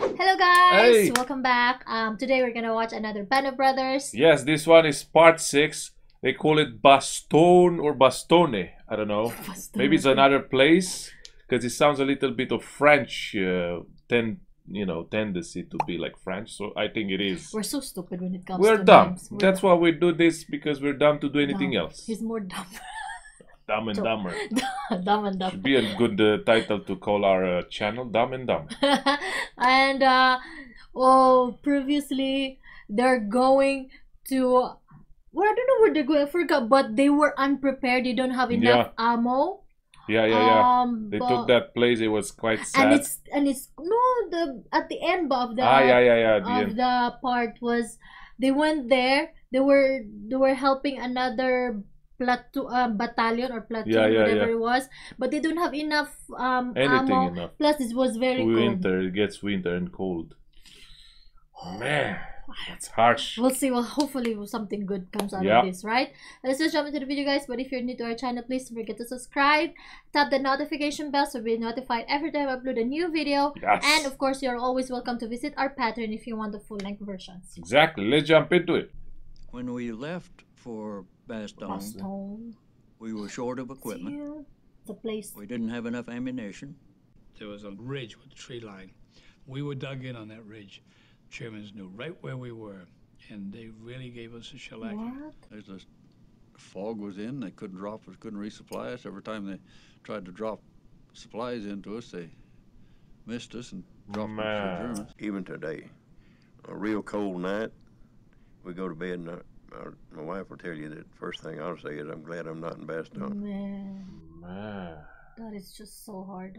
Hello guys, Hey. welcome back. Um, today we're gonna watch another Band of Brothers. Yes, this one is part six. They call it Bastone or Bastone. I don't know. Maybe it's another place because it sounds a little bit of French. Uh, ten, you know, tendency to be like French. So I think it is. We're so stupid when it comes We're to dumb. names. We're That's why we do this because we're dumb to do anything dumb. else. He's more dumb, Dumb and dumber. dumb and Dumber. Should be a good uh, title to call our uh, channel, Dumb and Dumb. and uh, oh, previously they're going to. Well, I don't know where they're going. I forgot, but they were unprepared. They don't have enough ammo. Yeah, yeah, yeah. Um, They but- took that place. It was quite sad. and it's and it's no the at the end of the ah, yeah, yeah, yeah. The of end. the part was they went there they were they were helping another platoon um, battalion or platoon Yeah, yeah, whatever yeah. it was but they don't have enough um Anything ammo enough. plus it was very cold Winter, it gets winter and cold. Oh man, that's harsh. we'll see well hopefully something good comes out Yeah. of this right let's just jump into the video guys but if you're new to our channel please don't forget to subscribe tap the notification bell so you'll be notified every time I upload a new video Yes. and of course you're always welcome to visit our Patreon if you want the full length versions Exactly. Let's jump into it. When we left for Bastogne, Boston. we were short of equipment. Yeah, the place. We didn't have enough ammunition. There was a ridge with a tree line. We were dug in on that ridge. Germans knew right where we were, and they really gave us a shellacking. What? There's a fog was in. They couldn't drop us, couldn't resupply us. Every time they tried to drop supplies into us, they missed us and dropped Man. us for Germans. even today. A real cold night, we go to bed, and our, our, my wife will tell you that first thing I'll say is, I'm glad I'm not in Bastogne. Man, Man. that is just so hard.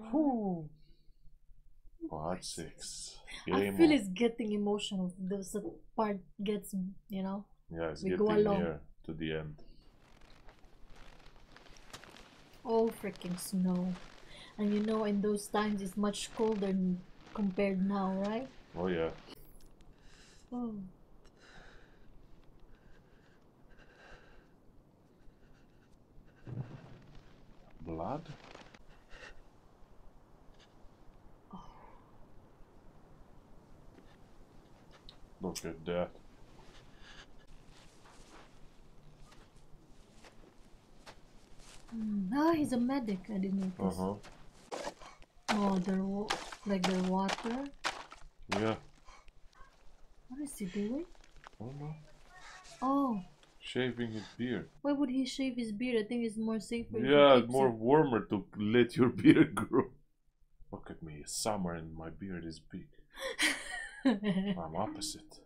Part six. I Game feel on. it's getting emotional. This part gets, you know. Yeah, it's we getting go along. near to the end. Oh, freaking snow. And you know, in those times, it's much colder compared now, right? Oh yeah. Oh. Blood? Look at that. Mm. Ah, he's a medic. I didn't Uh huh. Oh, their wa- like their water. Yeah. What is he doing? Oh no. Oh, Shaving his beard. why would he shave his beard? I think it's more safer. if Yeah, keeps more it. warmer to let your beard grow. Look at me, it's summer and my beard is big. I'm opposite.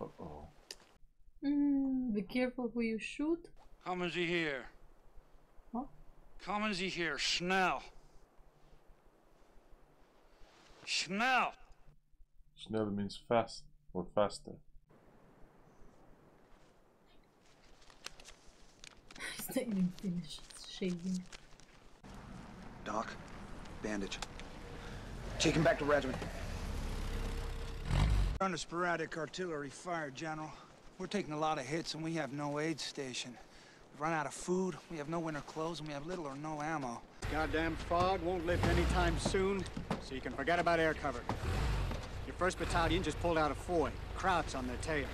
Uh oh. Mm, be careful who you shoot. Come Kommen Sie here? Huh? Kommen Sie here? schnell. Schnell. Schnell means fast or faster. He's not even finished shaving. Doc, bandage. Take him back to regiment. Under sporadic artillery fire, General. We're taking a lot of hits and we have no aid station. We've run out of food, we have no winter clothes, and we have little or no ammo. Goddamn fog won't lift anytime soon, so you can forget about air cover. Your first battalion just pulled out of Foy, Krauts on their tail.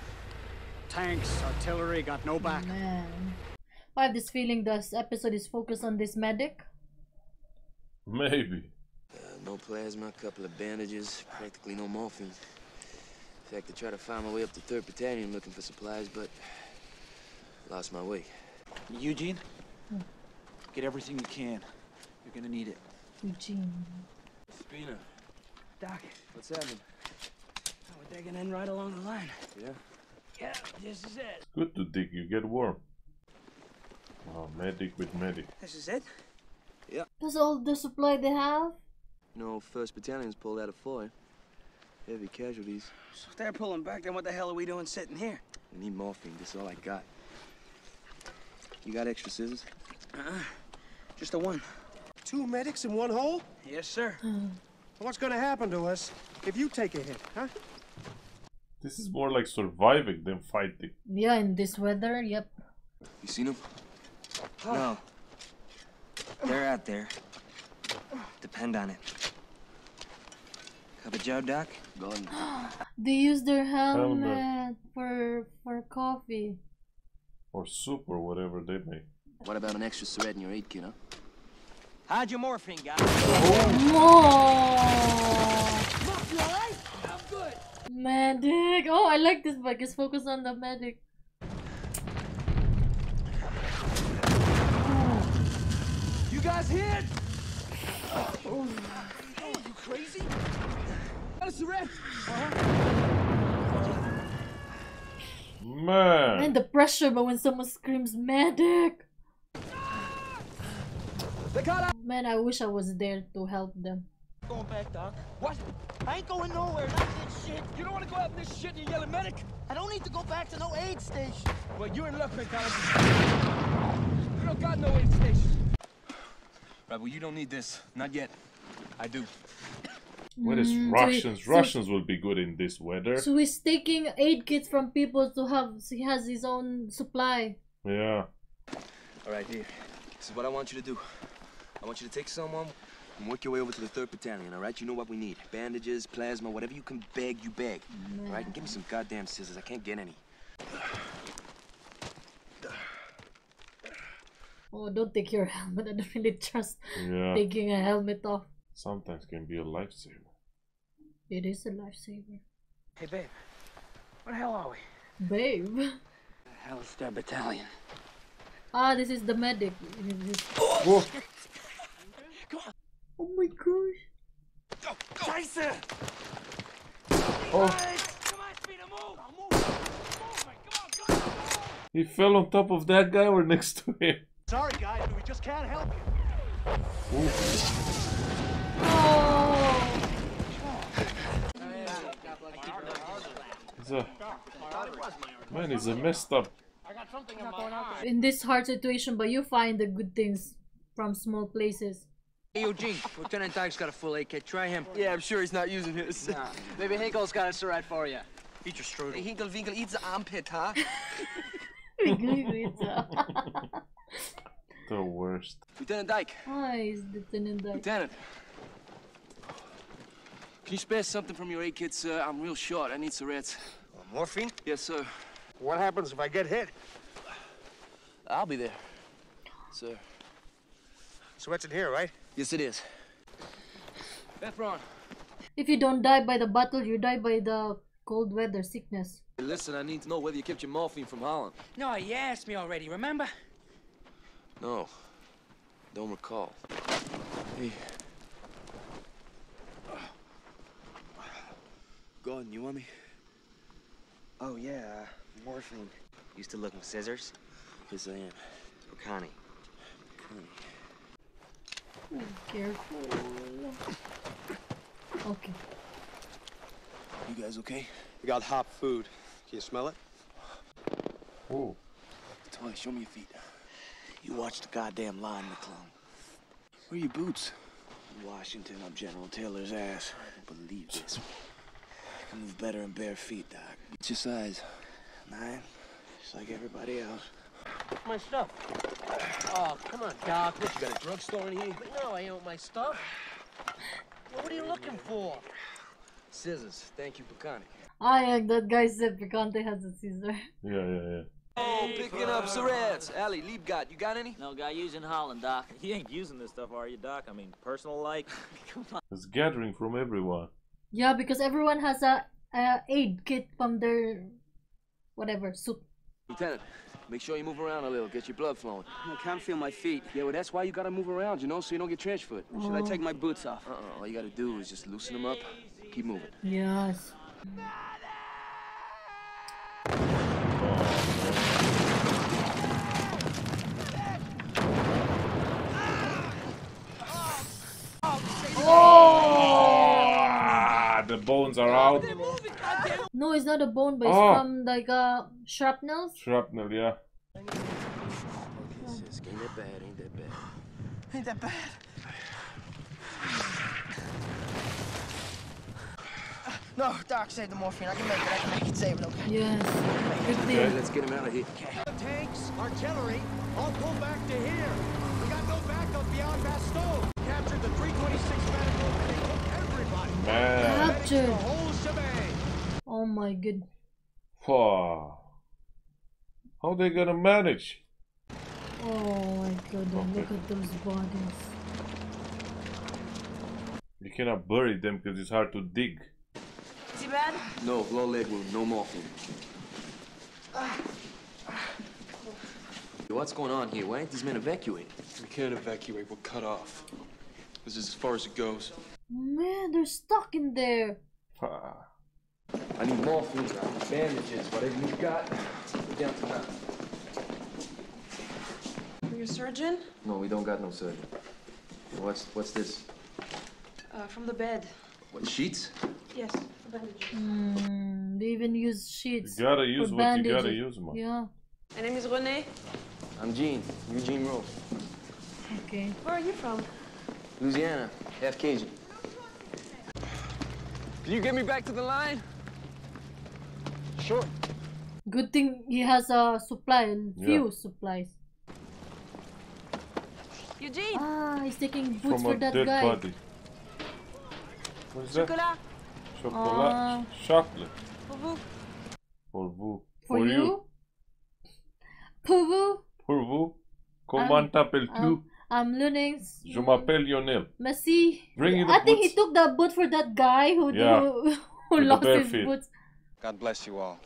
Tanks, artillery, got no back. Man. I have this feeling this episode is focused on this medic. Maybe. Uh, no plasma, a couple of bandages, practically no morphine. In fact, I tried to find my way up to 3rd Battalion looking for supplies, but lost my way. Eugene, get everything you can. You're gonna need it. Eugene. Spina, Doc, what's happening? We're digging in right along the line. Yeah? Yeah, this is it. Good to dig, you get warm. Oh, medic with medic. This is it? Yeah. That's all the supply they have? No, 1st Battalion's pulled out of Foy. Heavy casualties. So if they're pulling back, then what the hell are we doing sitting here? I need morphine, this is all I got. You got extra scissors? Uh-uh. Just the one. Two medics in one hole? Yes, sir. Mm. What's gonna happen to us if you take a hit, huh? This is more like surviving than fighting. Yeah, in this weather, yep. You seen them? No. They're out there. Depend on it. Cup of Joe, Doc? Go on. They use their helmet, Helmet. for for coffee. Or soup or whatever they make. What about an extra syringe in your aid kit, huh? Hide your morphine, guys. More. Medic. Oh, I like this bike. It's focused on the medic. You guys hit? Oh. you crazy? Got a syringe. Man. And the pressure, but when someone screams medic. They got. Man, I wish I was there to help them. Going back, Doc. What? I ain't going nowhere. Not this shit. You don't want to go out in this shit and you yelling medic? I don't need to go back to no aid station. Well, you're in luck, McDonald. You don't got no aid station. Right, well, you don't need this. Not yet. I do. What is Mm, so he- Russians? so- Russians will be good in this weather. So he's taking aid kits from people to have. So he has his own supply. Yeah. All right, here. This is what I want you to do. I want you to take someone and work your way over to the 3rd Battalion, all right? You know what we need. Bandages, plasma, whatever you can beg, you beg. All right? And give me some goddamn scissors. I can't get any. Oh, don't take your helmet. I don't really trust Yeah. taking a helmet off. Sometimes can be a lifesaver. It is a lifesaver. Hey, babe. Where the hell are we? Babe. The hell is their battalion? Ah, this is the medic. This- Whoa. Oh my gosh. Tyson! Oh. Come on, speed him, move! Move! Move, man. Come on, Oh. come on! He fell on top of that guy or next to him. Sorry, guys, but we just can't help you. Oh. He's a man. He's a messed up. In this hard situation, but you find the good things from small places. Hey, Eugene, Lieutenant Dike's got a full AK. Try him. Yeah, I'm sure he's not using his. Maybe Hinkle's got a syringe for you. Eat your strudel. Hey, Hinkle Winkle eats the armpit, huh? The worst. Lieutenant Dike. Hi, is Lieutenant Dike. Lieutenant. Can you spare something from your aid kit, sir? I'm real short. I need cigarettes. Uh, morphine? Yes, sir. What happens if I get hit? I'll be there. Sir. So it's in here, right? Yes, it is. Heffron. If you don't die by the battle, you die by the cold weather sickness. Hey, listen, I need to know whether you kept your morphine from Holland. No, you asked me already, remember? No. Don't recall. Hey. Gordon, you want me? Oh, yeah, uh, morphine. Used to looking for scissors? Yes, I am. For Connie. Oh, careful. Okay. You guys okay? We got hot food. Can you smell it? Oh. Toye, show me your feet. You watch the goddamn line, McClung. Where are your boots? Washington up General Taylor's ass. I don't believe this. I can move better in bare feet, Doc. What's your size? Nine, just like everybody else. My stuff. Oh, come on, Doc. What, you got a drugstore in here? But no, I own my stuff. Well, what are you looking for? Scissors. Thank you, Pecani. Ah, yeah, that guy said Picante has a scissor. Yeah, yeah, yeah. Oh, picking up cigarettes. Ali, Liebgott, you got any? No guy using Holland, Doc. You ain't using this stuff, are you, Doc? I mean, personal like. Come on. It's gathering from everyone. Yeah, because everyone has a, a aid kit from their whatever suit. Lieutenant, make sure you move around a little. Get your blood flowing. I can't feel my feet. Yeah, well, that's why you gotta move around, you know, so you don't get trench foot. Should I take my boots off? Uh-uh. All you gotta do is just loosen them up. Keep moving. Yes. Ah, the bones are out. No, it's not a bone, but it's Oh. from like uh, shrapnels. Shrapnel, yeah. Sis, ain't that bad, ain't that bad. Ain't that bad? No, Doc, save the morphine. I can make it. I can make it. Save it, okay? Yes. Good Okay, let's get him out of here. Tanks, artillery, all pull back to here. We got no backup. beyond Bastogne. Captured the 326 medical and they took everybody. Man. Captured. The whole shebang. Oh my good. Fuck. How they gonna manage? Oh my goodness. Look at those bodies. You cannot bury them because it's hard to dig. Is he bad? No, low leg wound, no morphine. What's going on here? Why ain't these men evacuated? We can't evacuate. We're cut off. This is as far as it goes. Man, they're stuck in there. Fuck. I need morphine, I need bandages, whatever you've got. We're down to that. Are you a surgeon? No, we don't got no surgeon. What's what's this? Uh, from the bed. What sheets? Yes, the bandages. Mm, they even use sheets. You gotta use for what you gotta bandages. use, man. Yeah. My name is Renee. I'm Gene, Eugene Roe. Okay. Where are you from? Louisiana, half Cajun. Can you get me back to the line? Sure. Good thing he has a supply and few supplies. Eugene. Ah, he's taking boots From for a that dead guy. body. What is that? Chocolat. Chocolate. Ah. Chocolate. For vous. For vous. For, you? Pour vous? Pour vous. Comment t'appelles-tu? Um, I'm learning. s- Je m'appelle Lionel. Merci. Bring you the I think boots. he took the boot for that guy who, Yeah. who, who With the lost bare his feet. boots. God bless you all.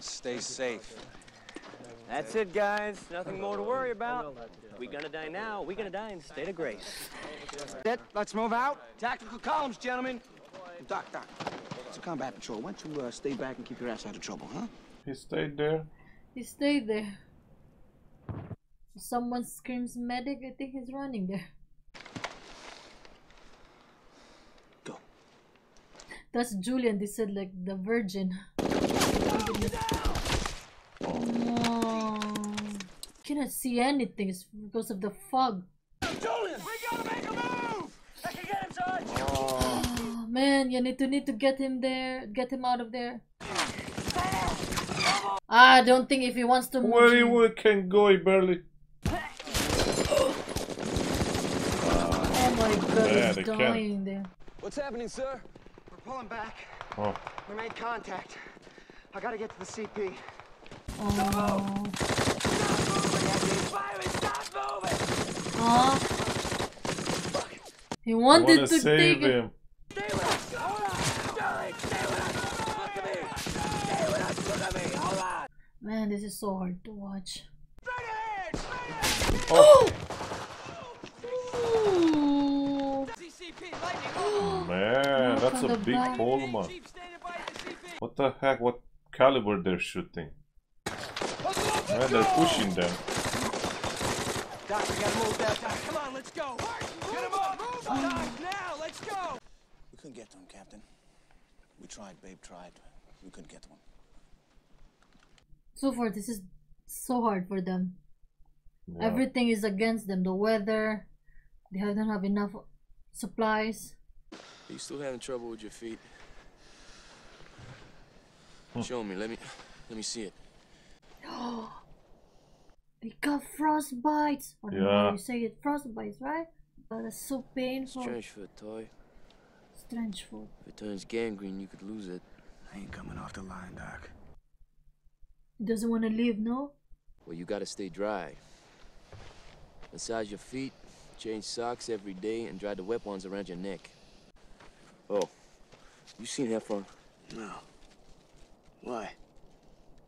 Stay safe. That's it, guys. Nothing more to worry about. We're gonna die now. We're gonna die in state of grace. It, let's move out. Tactical columns, gentlemen. Doc, Doc. It's a combat patrol. Why don't you uh, stay back and keep your ass out of trouble, huh? He stayed there. He stayed there. Someone screams medic, I think he's running there. Go. That's Julian. They said like the virgin. Oh, cannot see anything it's because of the fog. Julian! We gotta make a move! I can get him, Sarge! Oh, man, you need to need to get him there, get him out of there. Ah, I don't think if he wants to move. Where he him- can go, he barely. Oh my god, Yeah, he's they can. there. What's happening, sir? We're pulling back. Oh. We made contact. I gotta get to the CP. Oh. Stop moving! Huh? He wanted wanna save take it. him. Stay with us! Hold on! Sterling, stay with us! Look at me! Stay with us! Look at me! Hold on! Man, this is so hard to watch. Oh, Ooh. man, that's a big back. hole, man. What the heck? What caliber they're shooting? Man, they're pushing them. Doc, we gotta move that guy. Come on, let's go! Get him up! Doc, now, let's go! We couldn't get to him, Captain. We tried, Babe tried. We couldn't get to him. So far, this is so hard for them. Yeah. Everything is against them. The weather, they don't have enough supplies. Are You still having trouble with your feet? Show me. Let me. Let me see it. they got frostbites. Oh, I don't know how Yeah. you say it. Frostbites, right? Oh, but it's so painful. Strange for a toy. Strange food. If it turns gangrene, you could lose it. I ain't coming off the line, Doc. He doesn't want to leave, no? Well, you gotta stay dry. Massage your feet, change socks every day, and dry the wet ones around your neck. Oh, you seen Heffron? No. Why?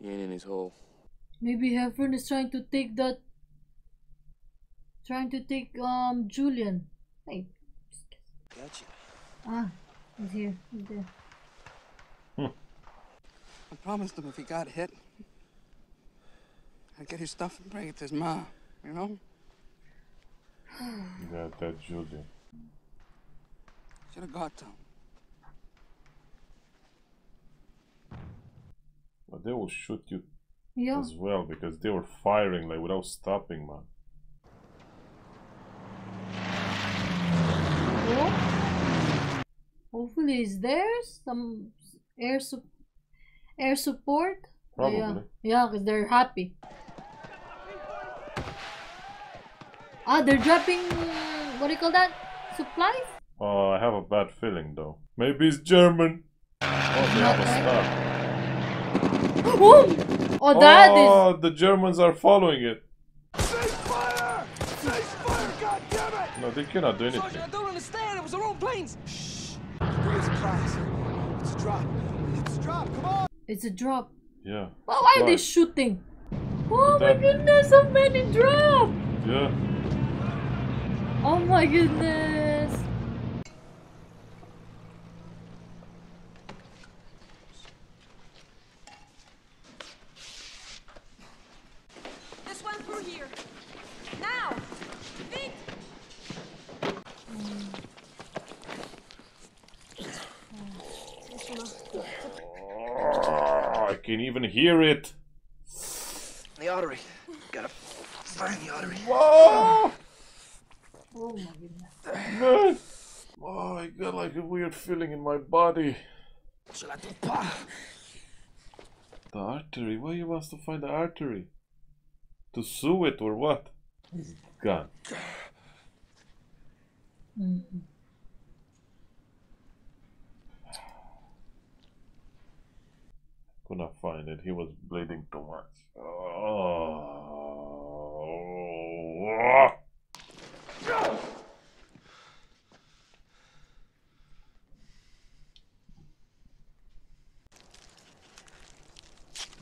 He ain't in his hole. Maybe Heffron is trying to take that. Trying to take um Julian. Hey, Gotcha. ah, he's here. He's there. I promised him if he got hit, I'd get his stuff and bring it to his ma, you know? Yeah, that Julian. Should have got to him. But they will shoot you Yeah. as well because they were firing like without stopping, man. Hopefully, is there some air su- air support? Yeah, Probably. yeah, because they're happy. Ah, they're dropping. What do you call that? Supplies? Oh, I have a bad feeling though. Maybe it's German. Oh, they have a star. Oh, oh that is. oh, the Germans are following it. No, they cannot do anything. I don't understand. It was their own planes. Shh. Bring supplies. It's a drop. It's a drop. Come on. It's a drop. Yeah. Well, why are they shooting? Oh my goodness, so many drop! Yeah. Oh my goodness. This one through here. Now! Feet! Oh, I can even hear it. The artery. Gotta find the artery. Whoa! Oh my goodness. Man. Oh, I got like a weird feeling in my body. The artery? Why you wants to find the artery? To sew it or what? It's gone. Mhm. Couldn't find it. He was bleeding too much. Oh.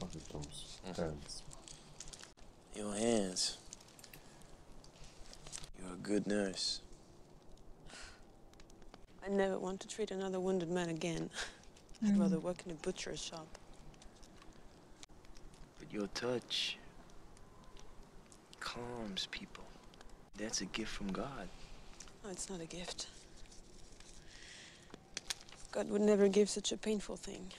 Look at those hands. Your hands. You're a good nurse. I never want to treat another wounded man again. I'd Mm. rather work in a butcher's shop. But your touch calms people. That's a gift from God. No, it's not a gift. God would never give such a painful thing.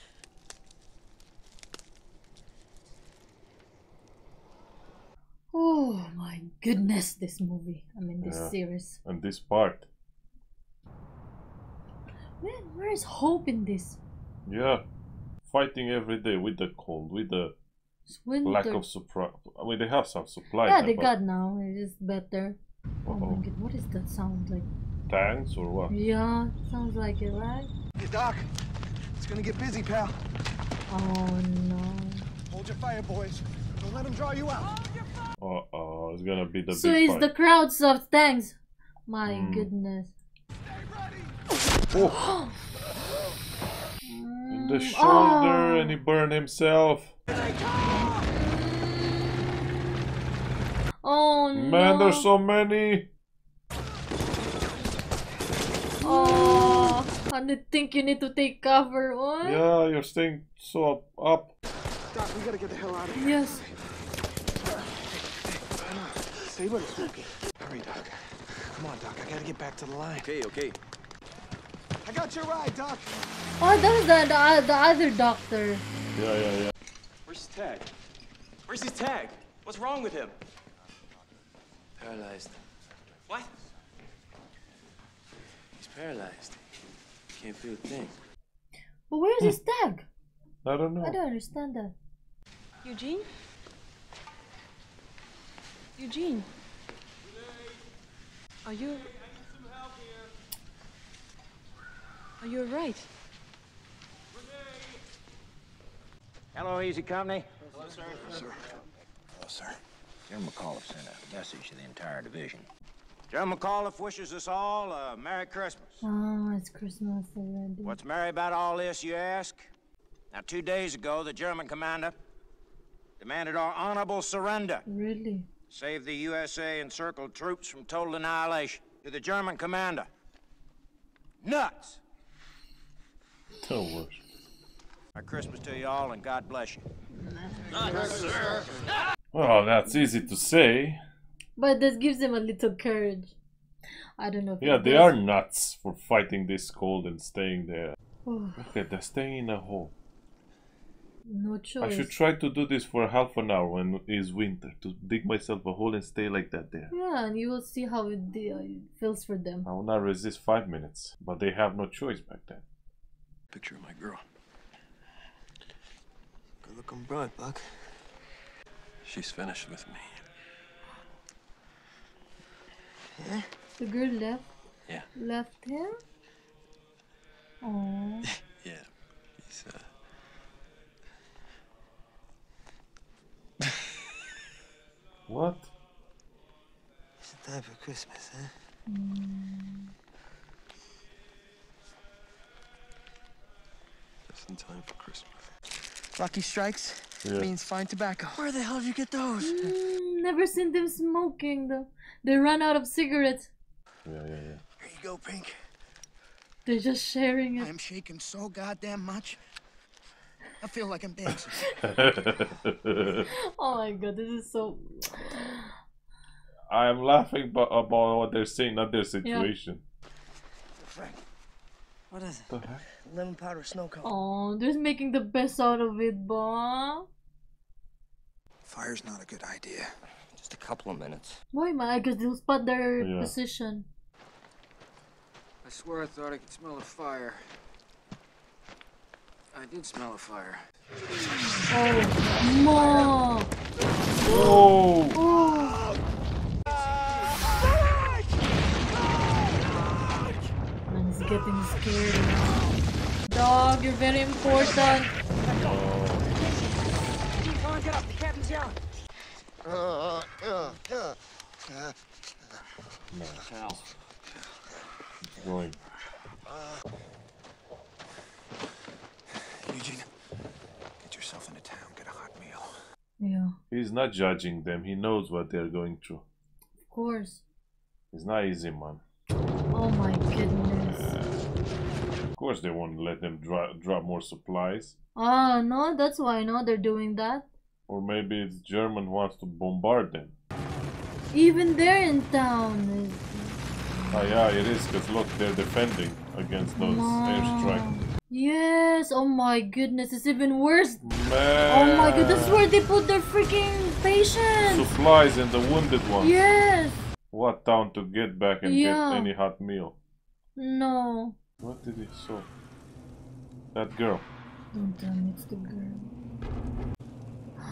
Oh my goodness, this movie. I mean, this Yeah. series. And this part. Man, where is hope in this? Yeah. Fighting every day with the cold, with the It's winter. lack of supply. I mean, they have some supply. yeah, there, they but got now. It's better. Oh my Uh-oh. god, what is that sound like? Tanks or what? Yeah, sounds like it, right? Hey, Doc. It's gonna get busy, pal. Oh no. Hold your fire, boys. Don't let them draw you out. Uh oh, it's gonna be the So big it's fight. the crowds of tanks. My Mm. goodness. Oh. In the Mm, shoulder, oh. and he burned himself. Oh no. Man, there's so many. Oh, I think you need to take cover. What? Yeah, you're staying so up. up. Doc, we gotta get the hell out of here. Yes. Say what it's okay. Hurry, Doc. Come on, Doc. I gotta get back to the line. Okay, okay. I got your ride, Doc. Oh, that was the, the, the other doctor. Yeah, yeah, yeah. Where's his tag? Where's his tag? What's wrong with him? Paralyzed. What? He's paralyzed. Can't feel a thing. But where is his tag? I don't know. I don't understand that. Eugene? Eugene? Are you... Oh, Are you alright? Hello, Easy Company. Hello, sir. Sir. Hello, sir. General McAuliffe sent a message to the entire division. General McAuliffe wishes us all a Merry Christmas. Oh, it's Christmas already. What's merry about all this, you ask? Now, two days ago, the German commander demanded our honorable surrender. Really? Save the USA encircled troops from total annihilation. To the German commander. Nuts! The worst. Merry Christmas to you all, and God bless you. Well, that's easy to say. But this gives them a little courage. I don't know. If Yeah, they does. are nuts for fighting this cold and staying there. Oh, Look at that, staying in a hole. no choice. I should try to do this for half an hour when it's winter to dig myself a hole and stay like that there. Yeah, and you will see how it, uh, it feels for them. I will not resist five minutes, but they have no choice back then. Picture of my girl. Good looking broad, Buck. She's finished with me. The girl left. Yeah. Left him. Oh. Yeah. He's, uh... What? It's in time for Christmas, huh? Just in time for Christmas. Lucky Strikes Yeah. means fine tobacco. Where the hell did you get those? Mm, never seen them smoking though. They run out of cigarettes. Yeah, yeah, yeah. Here you go, Pink. They're just sharing it. I'm shaking so goddamn much. I feel like I'm dancing. oh my god, this is so. I'm laughing bu- about what they're saying, not their situation. Frank. What is it? The heck? Lemon powder snow cone. Oh, they're making the best out of it, ba. Fire's not a good idea. Just a couple of minutes. Why, man? Because they'll spot their Yeah. position. I swear I thought I could smell a fire. I did smell a fire. Oh, ma. Very important. Come on, get up. The captain's yelling. Uh, uh. No. Going. Eugene, get yourself into town. Get a hot meal. Yeah, He's not judging them. He knows what they're going through. of course. It's not easy, man. Oh my goodness. Of course, they won't let them drop drop more supplies. Ah, no, that's why no, they're doing that. Or maybe it's German wants to bombard them. Even they're in town. Ah, yeah, it is, because look, they're defending against those airstrikes. Yes, oh my goodness, it's even worse. Man. Oh my god, that's where they put their freaking patients. Supplies and the wounded ones. Yes. What town to get back and Yeah. get any hot meal? No. What did he saw? That girl. Don't tell me it's the girl.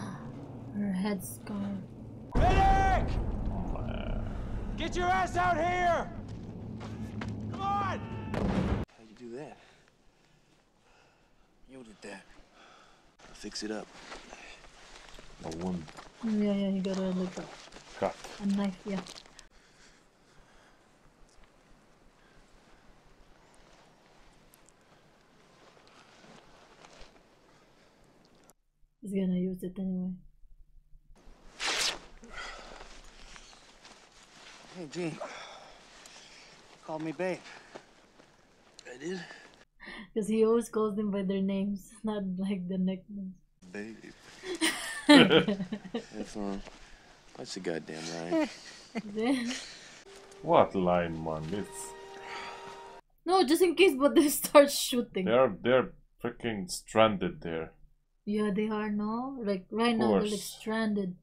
Her head scarred. Medic! Oh, Get your ass out here! Come on! How'd you do that? You did that. I'll fix it up. A wound. Yeah, yeah, you gotta look up. Cut. A knife, yeah. He's gonna use it anyway. Hey, Gene. Called me babe. I did? Because he always calls them by their names, not like the nicknames. Babe. That's, uh, that's a goddamn lie. What line, man? It's no, just in case, but they start shooting. they're they're freaking stranded there. Yeah, they are now. Like right now, they're like course. stranded.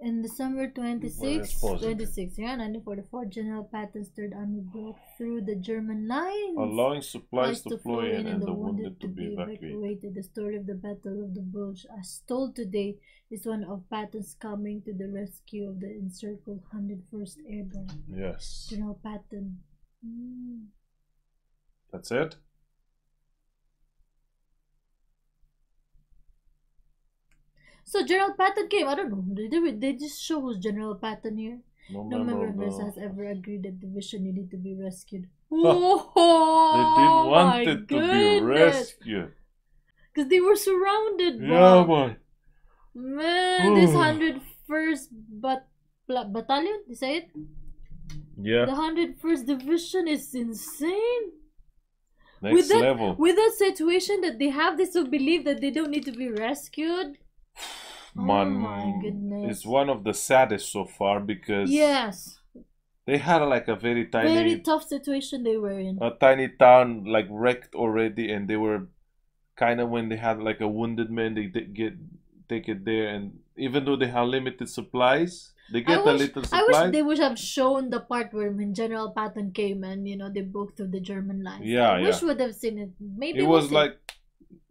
In December 26, supposed to be. 26, yeah, 1944, General Patton's Third Army broke through the German lines. Allowing supplies to flow in and the wounded to be evacuated. evacuated. The story of the Battle of the Bulge, as told today, is one of Patton's coming to the rescue of the encircled 101st Airborne. Yes. General Patton. Mm. That's it? So General Patton came. I don't know. Did they, they just show who's General Patton here? No No member of this has ever agreed that the division needed to be rescued. they Oh, didn't want my it to be goodness. rescued. Because they were surrounded. Yeah, boy. Man, this 101st but, pla- Battalion, you say it? Yeah. The 101st Division is insane. Next with that, level. With that situation that they have, they still believe that they don't need to be rescued. Man, oh my goodness. it's one of the saddest so far because Yes. they had like a very tiny Very tough situation they were in. a tiny town like wrecked already and they were kind of when they had like a wounded man they d- get take it there and even though they have limited supplies they get I a wish, little I wish they would have shown the part where when General Patton came and you know they broke through the German lines. Yeah, I wish would have seen it. Maybe it we'll was see. like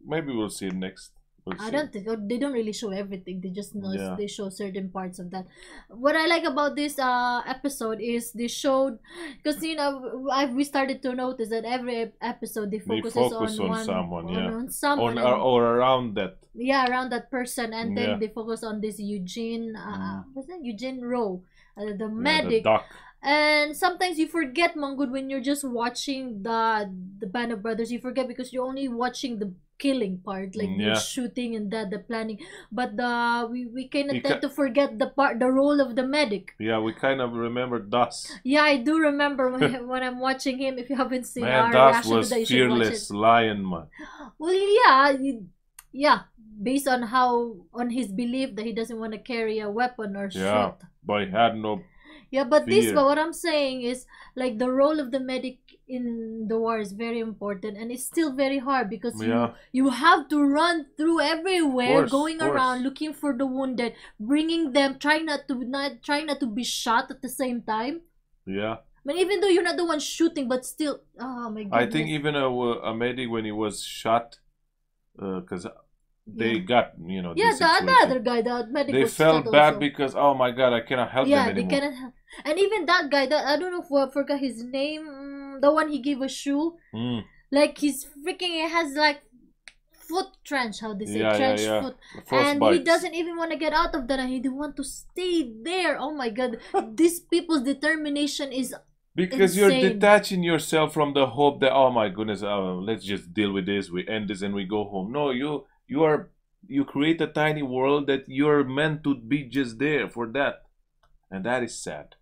maybe we'll see it next We'll I don't think they don't really show everything. They just know Yeah. they show certain parts of that. What I like about this uh episode is they showed because you know I we started to notice that every episode they focus on, on, one someone, yeah, on someone on, or, and- or around that. yeah around that person and then Yeah. they focus on this Eugene uh what's that Eugene Roe uh, the Yeah, the medic and sometimes you forget Mongud when you're just watching the the Band of Brothers you forget because you're only watching the killing part like Mm, the shooting and that the planning but the we, we kind of tend to forget the part the role of the medic Yeah, we kind of remember Doss. yeah I do remember when, when I'm watching him if you haven't seen Man, our Doss was that you should watch it fearless lion, man. well, yeah, you- yeah. Based on how on his belief that he doesn't want to carry a weapon or Yeah, shoot. but he had no. Yeah, but this, but what I'm saying is like the role of the medic in the war is very important, and it's still very hard because Yeah. you you have to run through everywhere, Course, going around looking for the wounded, bringing them, trying not to not trying not to be shot at the same time. Yeah, I mean, even though you're not the one shooting, but still, oh my goodness. I think even a, a medic when he was shot, uh, because they Yeah. got you know. yeah, the, the other guy, the medic, They felt bad also. because oh my god, I cannot help yeah, them they cannot help and even that guy that I don't know if I forgot his name, mm, the one he gave a shoe, Mm. like he's freaking it has like foot trench, how they say Yeah, yeah, trench yeah. foot, Frost and he doesn't even want to get out of that, and he want to stay there. Oh my god, these people's determination is Because you're detaching yourself from the hope that oh my goodness, uh, let's just deal with this. We end this and we go home. No, you you are you create a tiny world that you're meant to be just there for that, and that is sad.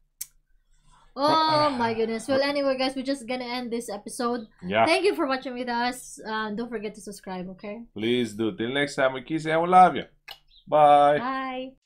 Oh my goodness. Well, anyway, guys, we're just gonna end this episode. Yeah. Thank you for watching with us. Uh, don't forget to subscribe. Okay. Please do. Till next time, we kiss you and we love you. Bye. Bye.